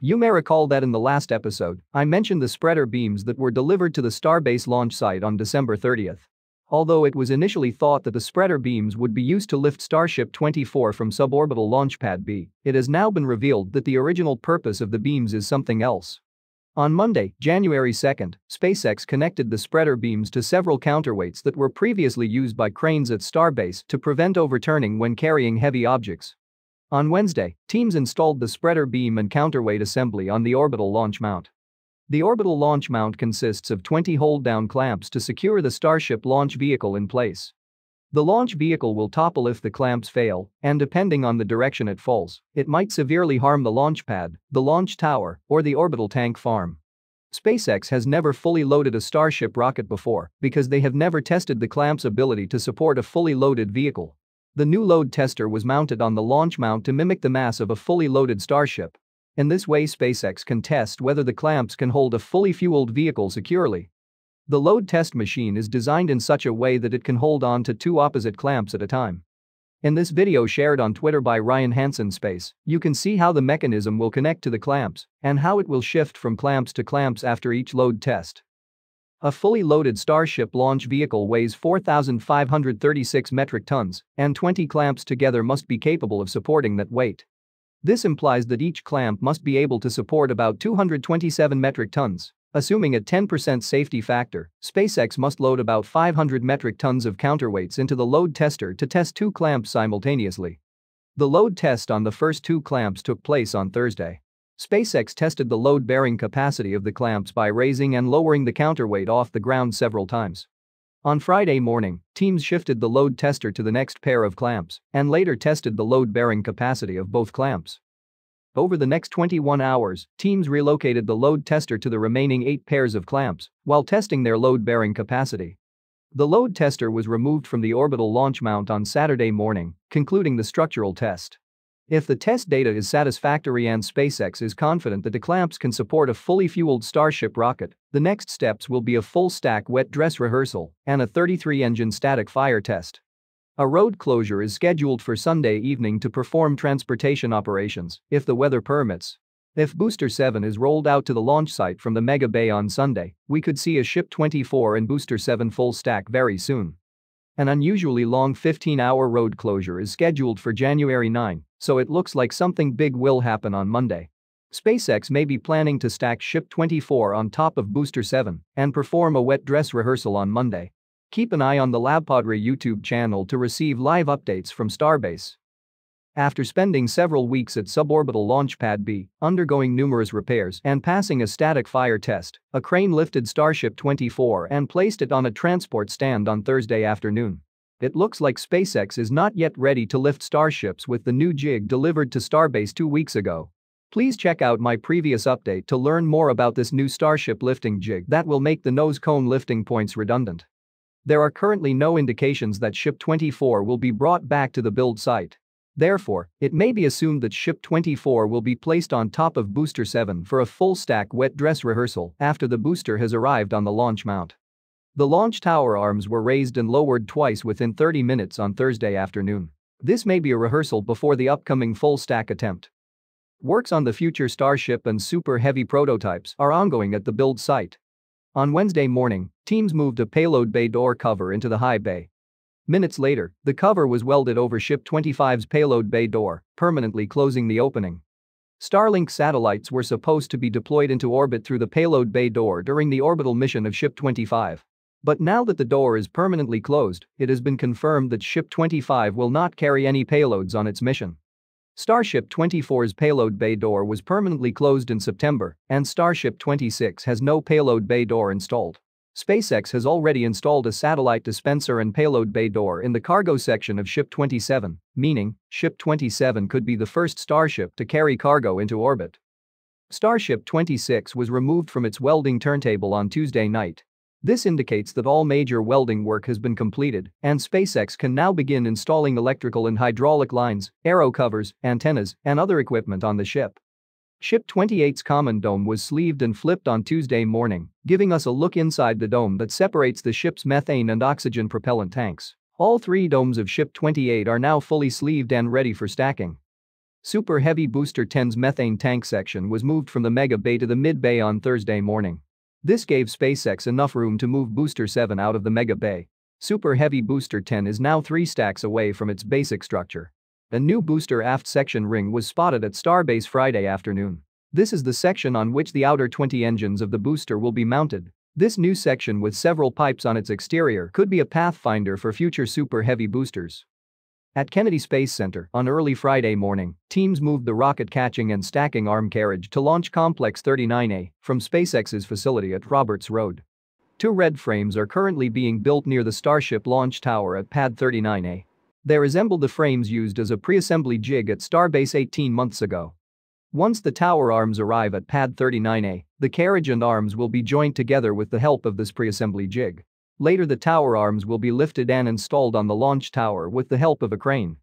You may recall that in the last episode, I mentioned the spreader beams that were delivered to the Starbase launch site on December 30th. Although it was initially thought that the spreader beams would be used to lift Starship 24 from suborbital launch pad B, it has now been revealed that the original purpose of the beams is something else. On Monday, January 2, SpaceX connected the spreader beams to several counterweights that were previously used by cranes at Starbase to prevent overturning when carrying heavy objects. On Wednesday, teams installed the spreader beam and counterweight assembly on the orbital launch mount. The orbital launch mount consists of 20 hold-down clamps to secure the Starship launch vehicle in place. The launch vehicle will topple if the clamps fail, and depending on the direction it falls, it might severely harm the launch pad, the launch tower, or the orbital tank farm. SpaceX has never fully loaded a Starship rocket before because they have never tested the clamp's ability to support a fully loaded vehicle. The new load tester was mounted on the launch mount to mimic the mass of a fully loaded Starship. In this way SpaceX can test whether the clamps can hold a fully fueled vehicle securely. The load test machine is designed in such a way that it can hold on to two opposite clamps at a time. In this video shared on Twitter by Ryan Hansen Space, you can see how the mechanism will connect to the clamps and how it will shift from clamps to clamps after each load test. A fully loaded Starship launch vehicle weighs 4,536 metric tons, and 20 clamps together must be capable of supporting that weight. This implies that each clamp must be able to support about 227 metric tons. Assuming a 10% safety factor, SpaceX must load about 500 metric tons of counterweights into the load tester to test two clamps simultaneously. The load test on the first two clamps took place on Thursday. SpaceX tested the load-bearing capacity of the clamps by raising and lowering the counterweight off the ground several times. On Friday morning, teams shifted the load tester to the next pair of clamps and later tested the load-bearing capacity of both clamps. Over the next 21 hours, teams relocated the load tester to the remaining eight pairs of clamps while testing their load-bearing capacity. The load tester was removed from the orbital launch mount on Saturday morning, concluding the structural test. If the test data is satisfactory and SpaceX is confident that the clamps can support a fully fueled Starship rocket, the next steps will be a full-stack wet dress rehearsal and a 33-engine static fire test. A road closure is scheduled for Sunday evening to perform transportation operations, if the weather permits. If Booster 7 is rolled out to the launch site from the Mega Bay on Sunday, we could see a Ship 24 and Booster 7 full stack very soon. An unusually long 15-hour road closure is scheduled for January 9, so it looks like something big will happen on Monday. SpaceX may be planning to stack Ship 24 on top of Booster 7 and perform a wet dress rehearsal on Monday. Keep an eye on the LabPadre YouTube channel to receive live updates from Starbase. After spending several weeks at suborbital launch pad B, undergoing numerous repairs and passing a static fire test, a crane lifted Starship 24 and placed it on a transport stand on Thursday afternoon. It looks like SpaceX is not yet ready to lift Starships with the new jig delivered to Starbase two weeks ago. Please check out my previous update to learn more about this new Starship lifting jig that will make the nose cone lifting points redundant. There are currently no indications that Ship 24 will be brought back to the build site. Therefore, it may be assumed that Ship 24 will be placed on top of Booster 7 for a full-stack wet dress rehearsal after the booster has arrived on the launch mount. The launch tower arms were raised and lowered twice within 30 minutes on Thursday afternoon. This may be a rehearsal before the upcoming full-stack attempt. Works on the future Starship and Super Heavy prototypes are ongoing at the build site. On Wednesday morning, teams moved a payload bay door cover into the high bay Minutes later, the cover was welded over Ship 25's payload bay door, permanently closing the opening. Starlink satellites were supposed to be deployed into orbit through the payload bay door during the orbital mission of Ship 25. But now that the door is permanently closed, it has been confirmed that Ship 25 will not carry any payloads on its mission. Starship 24's payload bay door was permanently closed in September, and Starship 26 has no payload bay door installed. SpaceX has already installed a satellite dispenser and payload bay door in the cargo section of Ship 27, meaning Ship 27 could be the first Starship to carry cargo into orbit. Starship 26 was removed from its welding turntable on Tuesday night. This indicates that all major welding work has been completed and SpaceX can now begin installing electrical and hydraulic lines, aero covers, antennas, and other equipment on the ship. Ship 28's common dome was sleeved and flipped on Tuesday morning, giving us a look inside the dome that separates the ship's methane and oxygen propellant tanks. All three domes of Ship 28 are now fully sleeved and ready for stacking. Super Heavy Booster 10's methane tank section was moved from the Mega Bay to the Mid Bay on Thursday morning. This gave SpaceX enough room to move Booster 7 out of the Mega Bay. Super Heavy Booster 10 is now three stacks away from its basic structure. A new booster aft section ring was spotted at Starbase Friday afternoon. This is the section on which the outer 20 engines of the booster will be mounted. This new section with several pipes on its exterior could be a pathfinder for future super heavy boosters. At Kennedy Space Center on early Friday morning, teams moved the rocket catching and stacking arm carriage to Launch Complex 39A from SpaceX's facility at Roberts Road. Two red frames are currently being built near the Starship launch tower at Pad 39A. They resemble the frames used as a pre-assembly jig at Starbase 18 months ago. Once the tower arms arrive at Pad 39A, the carriage and arms will be joined together with the help of this pre-assembly jig. Later the tower arms will be lifted and installed on the launch tower with the help of a crane.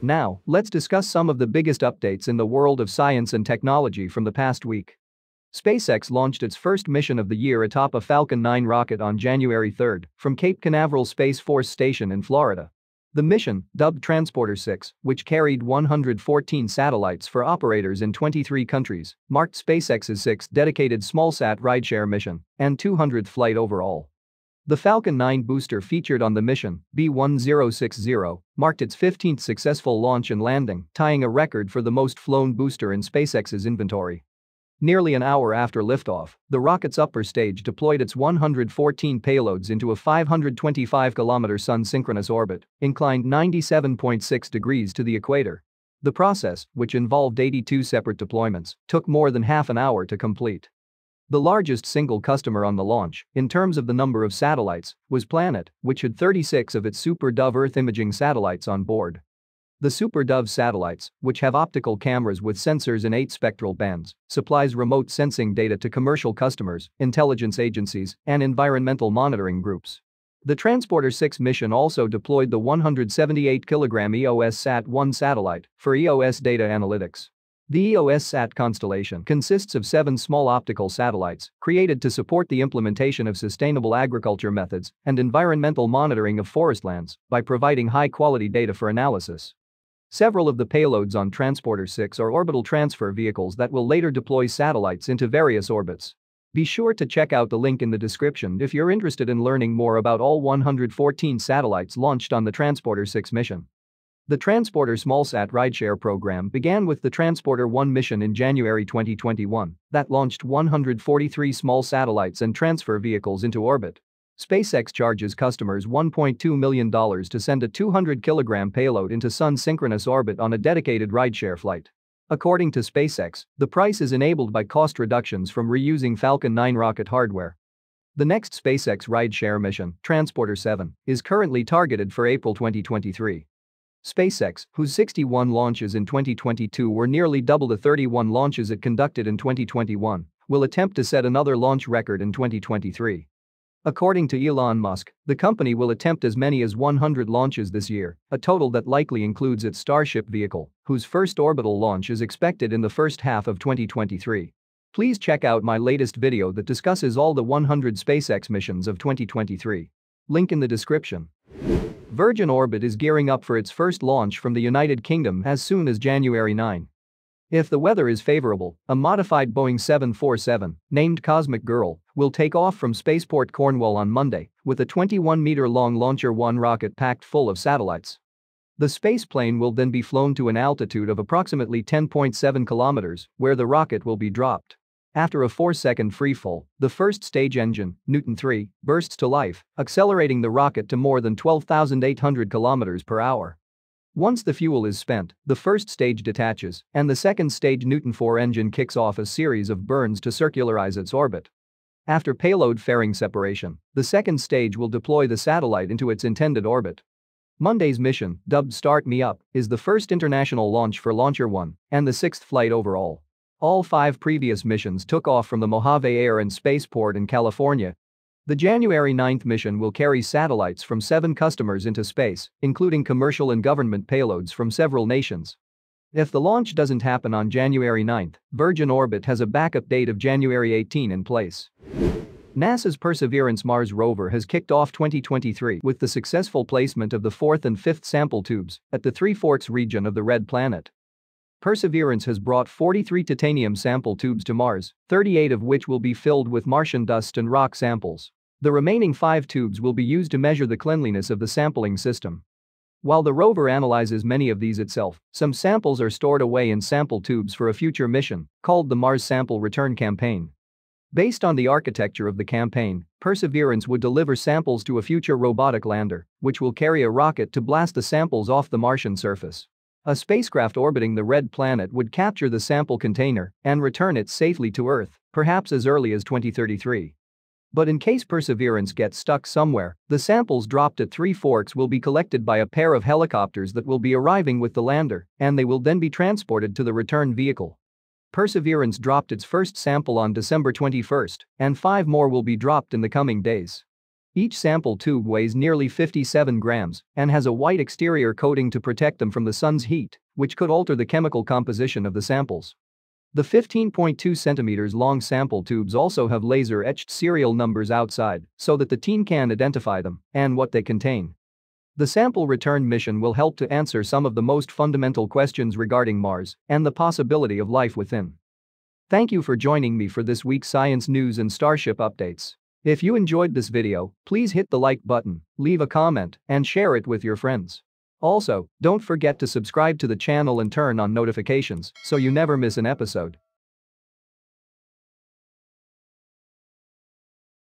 Now, let's discuss some of the biggest updates in the world of science and technology from the past week. SpaceX launched its first mission of the year atop a Falcon 9 rocket on January 3 from Cape Canaveral Space Force Station in Florida. The mission, dubbed Transporter 6, which carried 114 satellites for operators in 23 countries, marked SpaceX's sixth dedicated smallsat rideshare mission and 200th flight overall. The Falcon 9 booster featured on the mission, B1060, marked its 15th successful launch and landing, tying a record for the most flown booster in SpaceX's inventory. Nearly an hour after liftoff, the rocket's upper stage deployed its 114 payloads into a 525-kilometer sun-synchronous orbit, inclined 97.6 degrees to the equator. The process, which involved 82 separate deployments, took more than half an hour to complete. The largest single customer on the launch, in terms of the number of satellites, was Planet, which had 36 of its Super Dove Earth imaging satellites on board. The Super Dove satellites, which have optical cameras with sensors in eight spectral bands, supplies remote sensing data to commercial customers, intelligence agencies, and environmental monitoring groups. The Transporter 6 mission also deployed the 178 kg EOS Sat-1 satellite for EOS data analytics. The EOS SAT constellation consists of seven small optical satellites created to support the implementation of sustainable agriculture methods and environmental monitoring of forestlands by providing high-quality data for analysis. Several of the payloads on Transporter 6 are orbital transfer vehicles that will later deploy satellites into various orbits. Be sure to check out the link in the description if you're interested in learning more about all 114 satellites launched on the Transporter 6 mission. The Transporter SmallSat rideshare program began with the Transporter 1 mission in January 2021 that launched 143 small satellites and transfer vehicles into orbit. SpaceX charges customers $1.2 million to send a 200 kilogram payload into Sun synchronous orbit on a dedicated rideshare flight. According to SpaceX, the price is enabled by cost reductions from reusing Falcon 9 rocket hardware. The next SpaceX rideshare mission, Transporter 7, is currently targeted for April 2023. SpaceX, whose 61 launches in 2022 were nearly double the 31 launches it conducted in 2021, will attempt to set another launch record in 2023. According to Elon Musk, the company will attempt as many as 100 launches this year, a total that likely includes its Starship vehicle, whose first orbital launch is expected in the first half of 2023. Please check out my latest video that discusses all the 100 SpaceX missions of 2023. Link in the description. Virgin Orbit is gearing up for its first launch from the United Kingdom as soon as January 9. If the weather is favorable, a modified Boeing 747, named Cosmic Girl, will take off from Spaceport Cornwall on Monday with a 21-meter-long Launcher 1 rocket packed full of satellites. The spaceplane will then be flown to an altitude of approximately 10.7 kilometers, where the rocket will be dropped. After a 4-second freefall, the first stage engine, Newton 3, bursts to life, accelerating the rocket to more than 12,800 kilometers per hour. Once the fuel is spent, the first stage detaches, and the second stage Newton 4 engine kicks off a series of burns to circularize its orbit. After payload fairing separation, the second stage will deploy the satellite into its intended orbit. Monday's mission, dubbed Start Me Up, is the first international launch for Launcher 1 and the sixth flight overall. All five previous missions took off from the Mojave Air and Spaceport in California the January 9 mission will carry satellites from seven customers into space, including commercial and government payloads from several nations. If the launch doesn't happen on January 9, Virgin Orbit has a backup date of January 18 in place. NASA's Perseverance Mars rover has kicked off 2023 with the successful placement of the fourth and fifth sample tubes at the Three Forks region of the Red Planet. Perseverance has brought 43 titanium sample tubes to Mars, 38 of which will be filled with Martian dust and rock samples. The remaining five tubes will be used to measure the cleanliness of the sampling system. While the rover analyzes many of these itself, some samples are stored away in sample tubes for a future mission, called the Mars Sample Return Campaign. Based on the architecture of the campaign, Perseverance would deliver samples to a future robotic lander, which will carry a rocket to blast the samples off the Martian surface. A spacecraft orbiting the red planet would capture the sample container and return it safely to Earth, perhaps as early as 2033. But in case Perseverance gets stuck somewhere, the samples dropped at Three Forks will be collected by a pair of helicopters that will be arriving with the lander, and they will then be transported to the return vehicle. Perseverance dropped its first sample on December 21, and five more will be dropped in the coming days. Each sample tube weighs nearly 57 grams and has a white exterior coating to protect them from the sun's heat, which could alter the chemical composition of the samples. The 15.2 centimeters long sample tubes also have laser-etched serial numbers outside so that the team can identify them and what they contain. The sample return mission will help to answer some of the most fundamental questions regarding Mars and the possibility of life within. Thank you for joining me for this week's science news and Starship updates. If you enjoyed this video, please hit the like button, leave a comment, and share it with your friends. Also, don't forget to subscribe to the channel and turn on notifications so you never miss an episode.